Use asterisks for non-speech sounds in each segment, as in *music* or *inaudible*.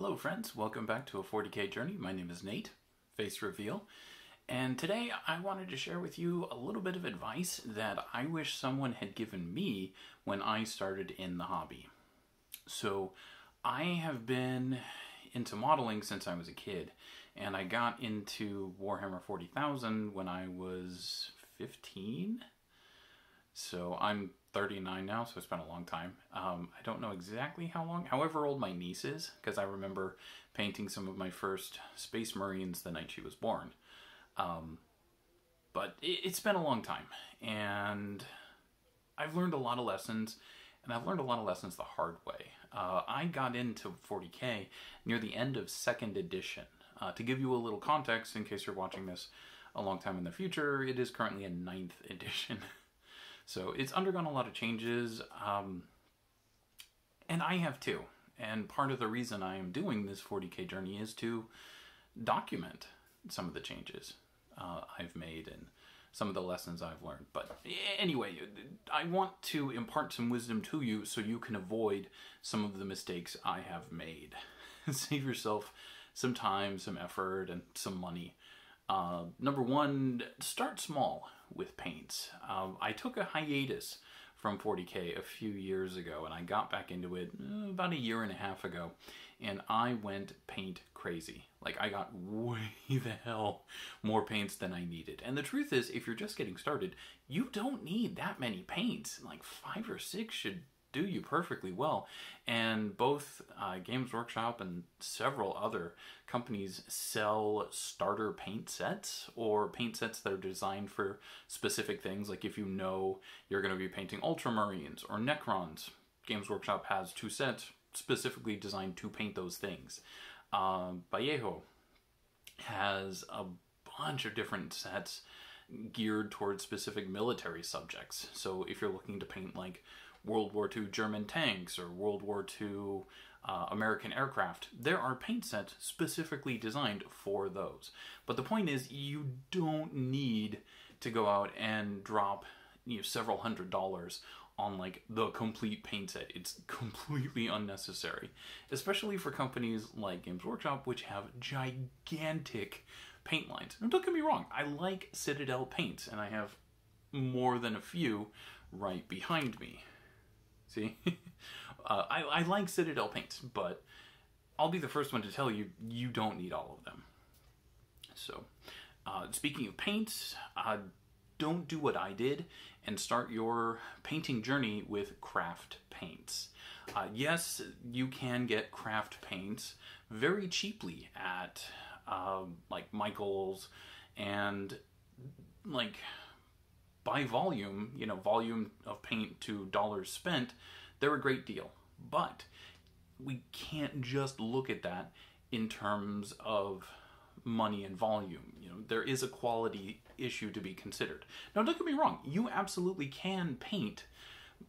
Hello friends, welcome back to a 40k journey. My name is Nate, Face Reveal, and today I wanted to share with you a little bit of advice that I wish someone had given me when I started in the hobby. So, I have been into modeling since I was a kid, and I got into Warhammer 40,000 when I was 15. So I'm 39 now, so it's been a long time. Um, I don't know exactly how long, however old my niece is, because I remember painting some of my first Space Marines the night she was born. Um, but it, it's been a long time, and I've learned a lot of lessons, and I've learned a lot of lessons the hard way. Uh, I got into 40k near the end of second edition. Uh, to give you a little context, in case you're watching this a long time in the future, it is currently a ninth *laughs* edition. So it's undergone a lot of changes, um, and I have too. And part of the reason I am doing this 40k journey is to document some of the changes uh, I've made and some of the lessons I've learned. But anyway, I want to impart some wisdom to you so you can avoid some of the mistakes I have made. *laughs* Save yourself some time, some effort, and some money. Uh, number one, start small with paints. Um, I took a hiatus from 40K a few years ago and I got back into it uh, about a year and a half ago and I went paint crazy. Like I got *laughs* way the hell more paints than I needed. And the truth is, if you're just getting started, you don't need that many paints. Like five or six should do you perfectly well. And both uh, Games Workshop and several other companies sell starter paint sets or paint sets that are designed for specific things. Like if you know you're going to be painting Ultramarines or Necrons, Games Workshop has two sets specifically designed to paint those things. Um, Vallejo has a bunch of different sets geared towards specific military subjects. So if you're looking to paint like World War II German tanks or World War II uh, American aircraft. There are paint sets specifically designed for those. But the point is, you don't need to go out and drop you know, several hundred dollars on like the complete paint set. It's *laughs* completely unnecessary, especially for companies like Games Workshop, which have gigantic paint lines. Now, don't get me wrong, I like Citadel paints, and I have more than a few right behind me. See, *laughs* uh, I, I like Citadel paints, but I'll be the first one to tell you you don't need all of them. So, uh, speaking of paints, uh, don't do what I did and start your painting journey with craft paints. Uh, yes, you can get craft paints very cheaply at um, like Michael's and like by volume, you know, volume of paint to dollars spent, they're a great deal. But we can't just look at that in terms of money and volume. You know, there is a quality issue to be considered. Now, don't get me wrong, you absolutely can paint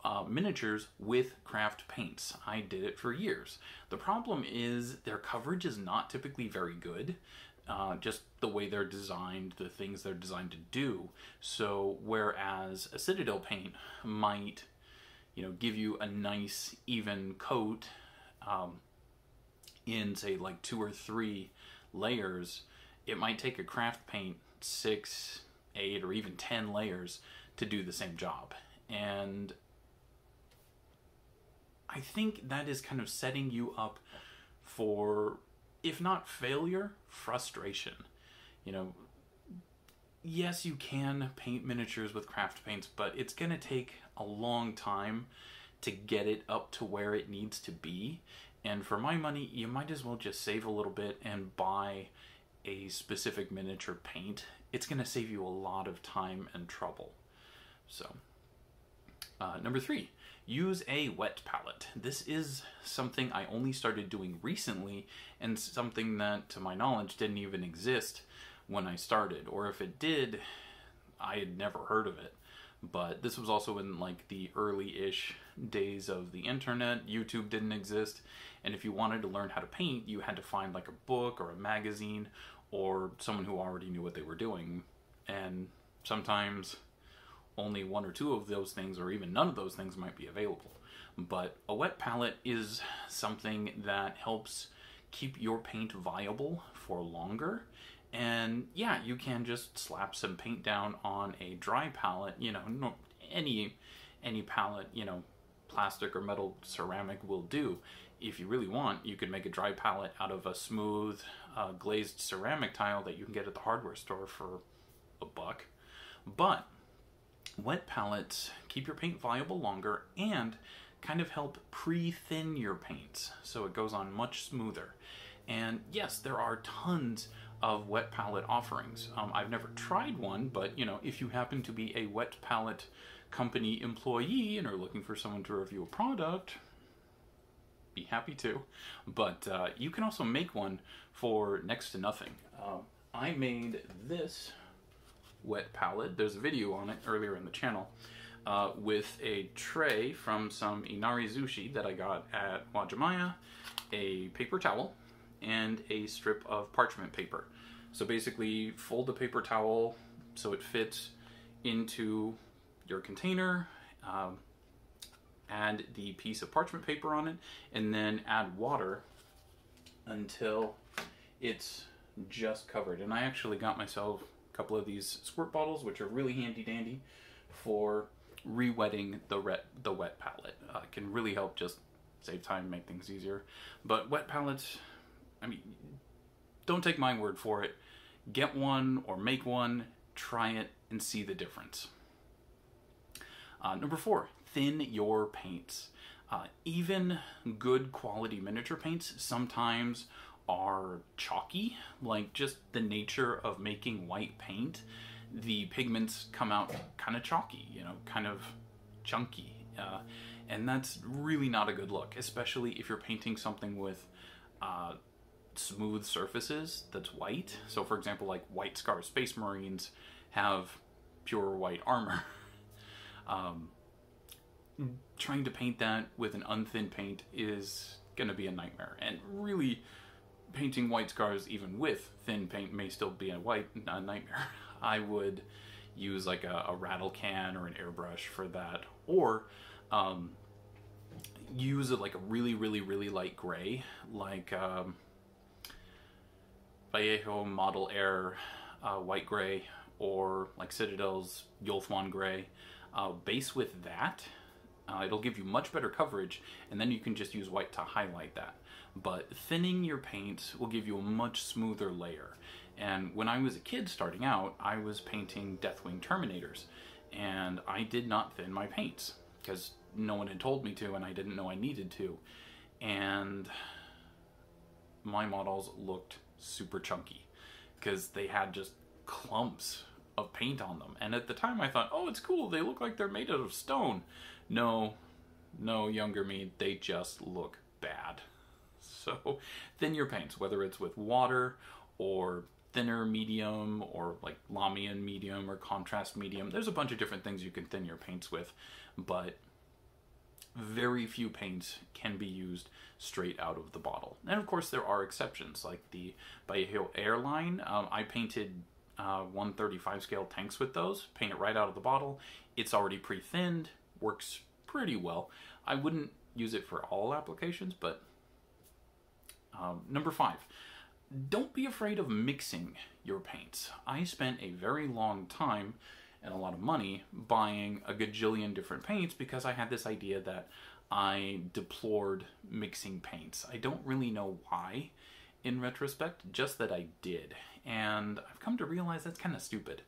uh, miniatures with craft paints. I did it for years. The problem is their coverage is not typically very good uh, just the way they're designed, the things they're designed to do. So whereas a Citadel paint might, you know, give you a nice even coat um, in say like two or three layers, it might take a craft paint six, eight, or even ten layers to do the same job. And I think that is kind of setting you up for if not failure, frustration. You know, yes, you can paint miniatures with craft paints, but it's going to take a long time to get it up to where it needs to be. And for my money, you might as well just save a little bit and buy a specific miniature paint. It's going to save you a lot of time and trouble. So, uh, number three, use a wet palette. This is something I only started doing recently and something that, to my knowledge, didn't even exist when I started. Or if it did, I had never heard of it. But this was also in like the early-ish days of the internet. YouTube didn't exist. And if you wanted to learn how to paint, you had to find like a book or a magazine or someone who already knew what they were doing. And sometimes only one or two of those things or even none of those things might be available. But a wet palette is something that helps keep your paint viable for longer. And yeah, you can just slap some paint down on a dry palette, you know, any any palette, you know, plastic or metal ceramic will do. If you really want, you could make a dry palette out of a smooth uh, glazed ceramic tile that you can get at the hardware store for a buck. But wet palettes keep your paint viable longer and kind of help pre-thin your paints so it goes on much smoother. And yes, there are tons of wet palette offerings. Um, I've never tried one, but you know, if you happen to be a wet palette company employee and are looking for someone to review a product, be happy to. But uh, you can also make one for next to nothing. Uh, I made this wet palette. There's a video on it earlier in the channel. Uh, with a tray from some Inari Zushi that I got at Uwajimaya, a paper towel, and a strip of parchment paper. So basically, fold the paper towel so it fits into your container, um, add the piece of parchment paper on it, and then add water until it's just covered. And I actually got myself couple of these squirt bottles, which are really handy dandy for re-wetting the wet the wet palette. Uh, can really help just save time, make things easier. But wet palettes, I mean, don't take my word for it. Get one or make one, try it, and see the difference. Uh, number four, thin your paints. Uh, even good quality miniature paints sometimes are chalky, like just the nature of making white paint. The pigments come out kind of chalky, you know, kind of chunky. Uh, and that's really not a good look, especially if you're painting something with uh, smooth surfaces that's white. So, for example, like White Scar Space Marines have pure white armor. *laughs* um, trying to paint that with an unthin paint is going to be a nightmare. And really, painting white scars even with thin paint may still be a white a nightmare. *laughs* I would use like a, a, rattle can or an airbrush for that, or um, use it like a really, really, really light gray, like um, Vallejo Model Air uh, white gray, or like Citadel's Ulthuan gray. Uh, base with that uh, it'll give you much better coverage, and then you can just use white to highlight that. But thinning your paint will give you a much smoother layer. And when I was a kid starting out, I was painting Deathwing Terminators, and I did not thin my paints because no one had told me to, and I didn't know I needed to. And my models looked super chunky because they had just clumps of paint on them. And at the time I thought, oh, it's cool. They look like they're made out of stone. No, no, younger me, they just look bad. *laughs* So thin your paints, whether it's with water or thinner medium or like Lahmian medium or contrast medium. There's a bunch of different things you can thin your paints with, but very few paints can be used straight out of the bottle. And of course, there are exceptions, like the Vallejo Airline. Um, I painted uh, 135 scale tanks with those, paint it right out of the bottle. It's already pre-thinned, works pretty well. I wouldn't use it for all applications, but um, number five, don't be afraid of mixing your paints. I spent a very long time and a lot of money buying a gajillion different paints because I had this idea that I deplored mixing paints. I don't really know why in retrospect, just that I did. And I've come to realize that's kind of stupid.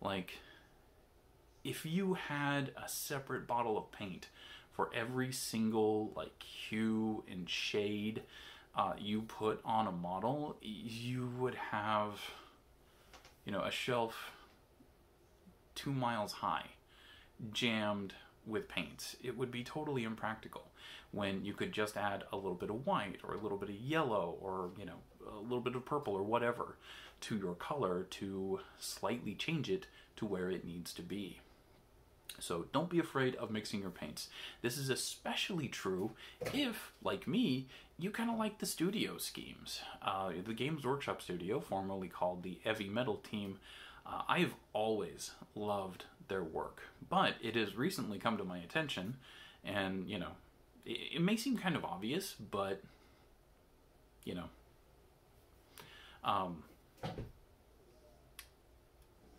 Like, if you had a separate bottle of paint for every single like hue and shade uh, you put on a model, you would have, you know, a shelf two miles high, jammed with paints. It would be totally impractical when you could just add a little bit of white or a little bit of yellow or, you know, a little bit of purple or whatever to your color to slightly change it to where it needs to be. So don't be afraid of mixing your paints. This is especially true if, like me, you kind of like the studio schemes. Uh, the Games Workshop studio, formerly called the Heavy Metal team, uh, I've always loved their work, but it has recently come to my attention, and you know, it, it may seem kind of obvious, but you know, Um,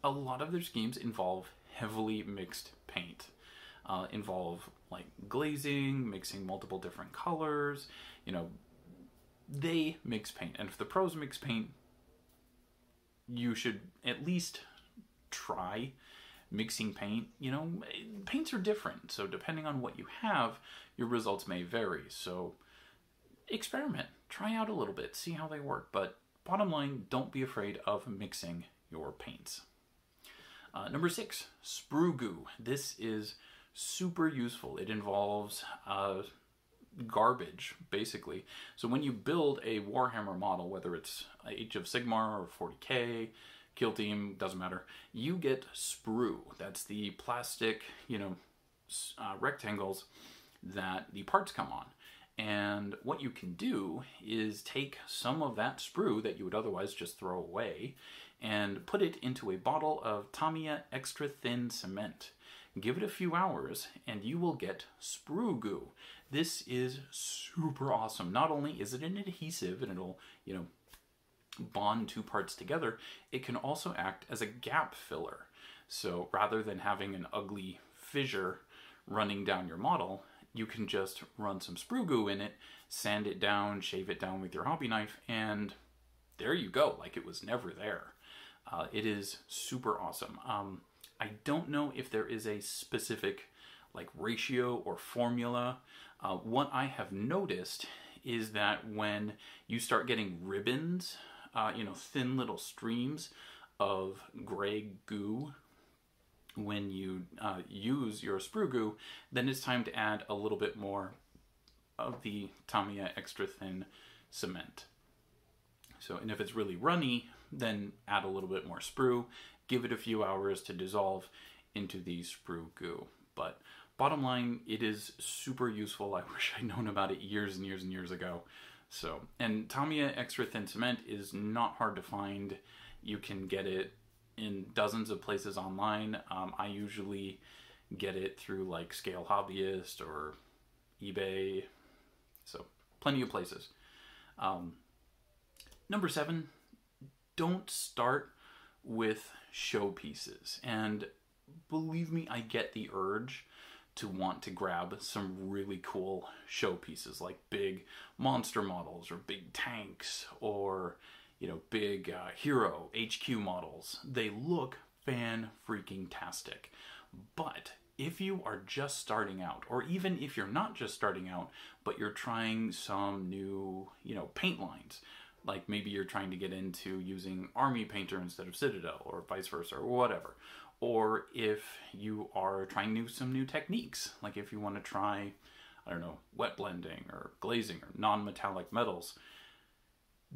a lot of their schemes involve heavily mixed paint, uh, involve like glazing, mixing multiple different colors. You know, they mix paint, and if the pros mix paint, you should at least try mixing paint. You know, paints are different, so depending on what you have, your results may vary. So experiment, try out a little bit, see how they work. But bottom line, don't be afraid of mixing your paints. Uh, number six, sprue goo. This is super useful. It involves uh, garbage, basically. So when you build a Warhammer model, whether it's Age of Sigmar or 40k, Kill Team, doesn't matter, you get sprue. That's the plastic, you know, uh, rectangles that the parts come on. And what you can do is take some of that sprue that you would otherwise just throw away and put it into a bottle of Tamiya Extra Thin Cement. Give it a few hours and you will get sprue goo. This is super awesome. Not only is it an adhesive and it'll, you know, bond two parts together, it can also act as a gap filler. So rather than having an ugly fissure running down your model, you can just run some sprue goo in it, sand it down, shave it down with your hobby knife, and there you go, like it was never there. Uh, it is super awesome. Um, I don't know if there is a specific like ratio or formula. Uh, what I have noticed is that when you start getting ribbons, uh, you know, thin little streams of gray goo when you uh, use your sprue goo, then it's time to add a little bit more of the Tamiya extra thin cement. So, and if it's really runny, then add a little bit more sprue, give it a few hours to dissolve into the sprue goo. But bottom line, it is super useful. *laughs* I wish I'd known about it years and years and years ago. So, and Tamiya Extra Thin Cement is not hard to find. You can get it in dozens of places online. Um, I usually get it through like Scale Hobbyist or eBay. So, plenty of places. Um, number seven, don't start with showpieces. And believe me, I get the urge to want to grab some really cool showpieces like big monster models or big tanks or you know big uh, hero HQ models. They look fan freaking tastic. But if you are just starting out or even if you're not just starting out but you're trying some new, you know, paint lines, like maybe you're trying to get into using army painter instead of citadel or vice versa or whatever. Or if you are trying new some new techniques like if you want to try i don't know wet blending or glazing or non-metallic metals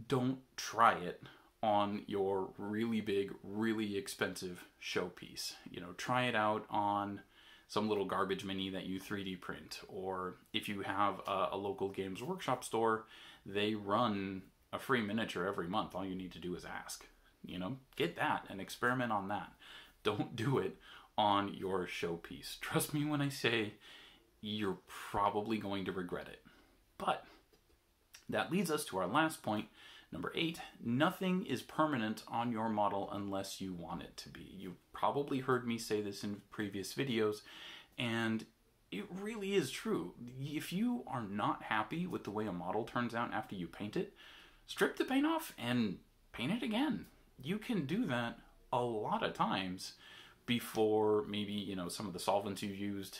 don't try it on your really big really expensive showpiece. You know try it out on some little garbage mini that you 3d print or if you have a, a local games workshop store they run a free miniature every month all you need to do is ask you know get that and experiment on that don't do it on your showpiece. Trust me when I say you're probably going to regret it. But that leads us to our last point. Number eight, nothing is permanent on your model unless you want it to be. You've probably heard me say this in previous videos, and it really is true. If you are not happy with the way a model turns out after you paint it, strip the paint off and paint it again. You can do that a lot of times before maybe you know some of the solvents you've used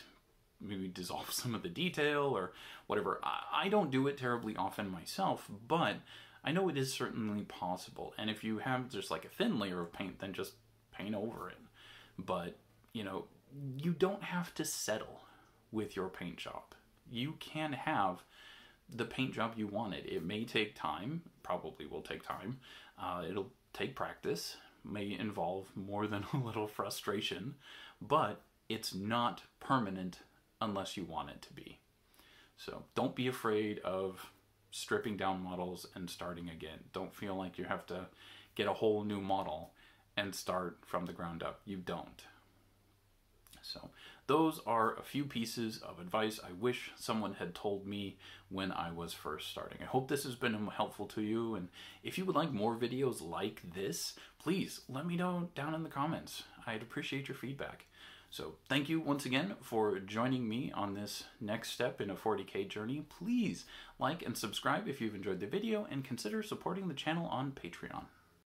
maybe dissolve *laughs* some of the detail or whatever. I, I don't do it terribly often myself but i know it is certainly possible. And if you have just like a thin layer of paint then just paint over it. But you know you don't have to settle with your paint job you can have the paint job you wanted it may take time probably will take time uh, it'll take practice may involve more than *laughs* a little frustration, but it's not permanent unless you want it to be. So don't be afraid of stripping down models and starting again. Don't feel like you have to get a whole new model and start from the ground up. You don't. So those are a few pieces of advice I wish someone had told me when I was first starting. I hope this has been helpful to you. And if you would like more videos like this, please let me know down in the comments. I'd appreciate your feedback. So thank you once again for joining me on this next step in a 40k journey. Please like and subscribe if you've enjoyed the video and consider supporting the channel on Patreon.